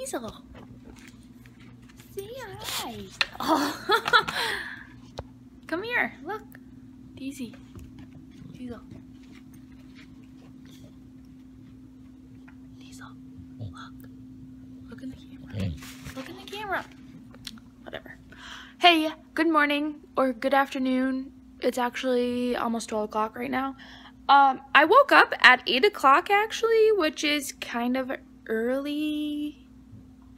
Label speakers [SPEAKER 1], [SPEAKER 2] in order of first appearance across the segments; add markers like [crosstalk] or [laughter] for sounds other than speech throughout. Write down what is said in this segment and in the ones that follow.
[SPEAKER 1] Diesel. Say hi. Oh. Come here. Look. Daisy. Diesel. Diesel. Look. Look in the camera. Look in the camera. Whatever. Hey, good morning or good afternoon. It's actually almost 12 o'clock right now. Um, I woke up at 8 o'clock actually, which is kind of early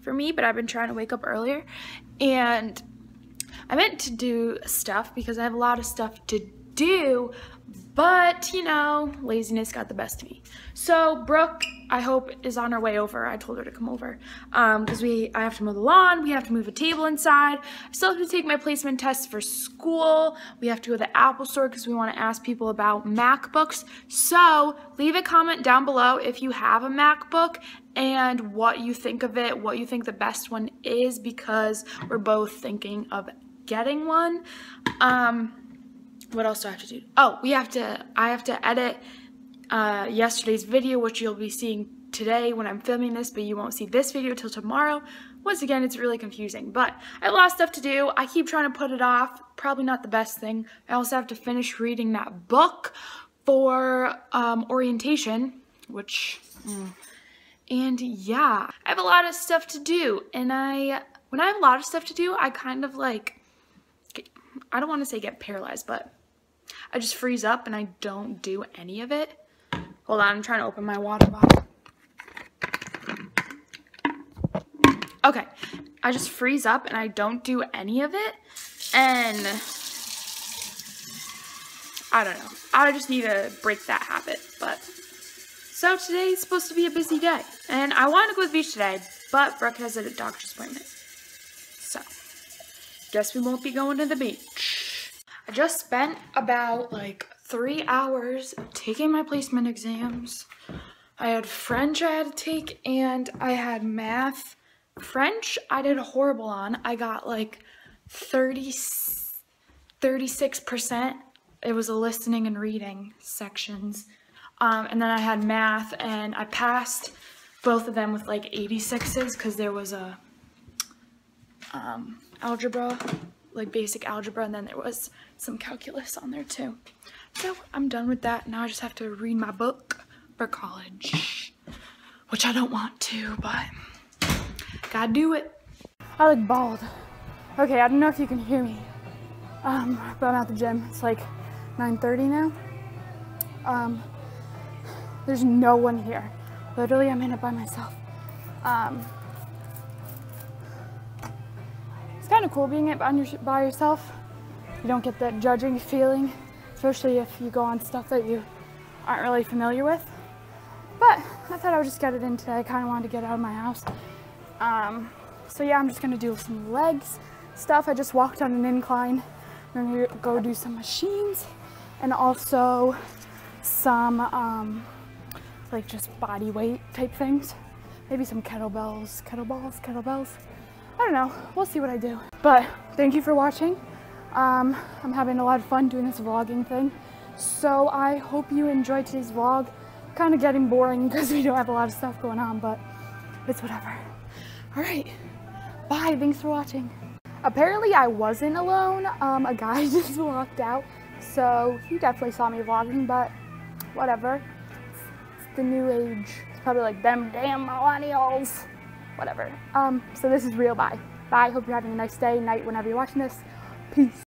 [SPEAKER 1] for me, but I've been trying to wake up earlier. And I meant to do stuff because I have a lot of stuff to do, but you know, laziness got the best of me. So Brooke, I hope, is on her way over. I told her to come over because um, we I have to mow the lawn, we have to move a table inside. I still have to take my placement tests for school. We have to go to the Apple store because we want to ask people about MacBooks. So leave a comment down below if you have a MacBook and what you think of it, what you think the best one is because we're both thinking of getting one. Um, what else do I have to do? Oh, we have to, I have to edit uh, yesterday's video, which you'll be seeing today when I'm filming this, but you won't see this video till tomorrow. Once again, it's really confusing, but I have a lot of stuff to do. I keep trying to put it off. Probably not the best thing. I also have to finish reading that book for um, orientation, which, mm. and yeah, I have a lot of stuff to do. And I, when I have a lot of stuff to do, I kind of like, I don't want to say get paralyzed, but I just freeze up and I don't do any of it. Hold on, I'm trying to open my water bottle. Okay, I just freeze up and I don't do any of it. And I don't know. I just need to break that habit. But so today is supposed to be a busy day. And I want to go to the beach today, but Brooke has a doctor's appointment. So, guess we won't be going to the beach. Just spent about like three hours taking my placement exams. I had French I had to take and I had math. French I did horrible on. I got like 30, 36%. It was a listening and reading sections. Um, and then I had math and I passed both of them with like 86s because there was a um, algebra, like basic algebra, and then there was some calculus on there too. So I'm done with that. Now I just have to read my book for college, which I don't want to, but gotta do it. I look bald. Okay, I don't know if you can hear me, um, but I'm at the gym. It's like 9.30 now. Um, there's no one here. Literally, I'm in it by myself. Um, kind of cool being it by yourself. You don't get that judging feeling especially if you go on stuff that you aren't really familiar with. But I thought I would just get it in today. I kind of wanted to get out of my house. Um, so yeah, I'm just gonna do some legs stuff. I just walked on an incline. I'm gonna go do some machines and also some um, like just body weight type things. Maybe some kettlebells, kettlebells, kettlebells. I don't know, we'll see what I do. But thank you for watching. Um, I'm having a lot of fun doing this vlogging thing. So I hope you enjoyed today's vlog. Kind of getting boring [laughs] because we don't have a lot of stuff going on, but it's whatever. All right, bye, thanks for watching. Apparently I wasn't alone. Um, a guy [laughs] just walked out, so he definitely saw me vlogging, but whatever. It's, it's the new age. It's probably like them damn millennials. Whatever. Um, so this is real bye. Bye, hope you're having a nice day, night, whenever you're watching this. Peace.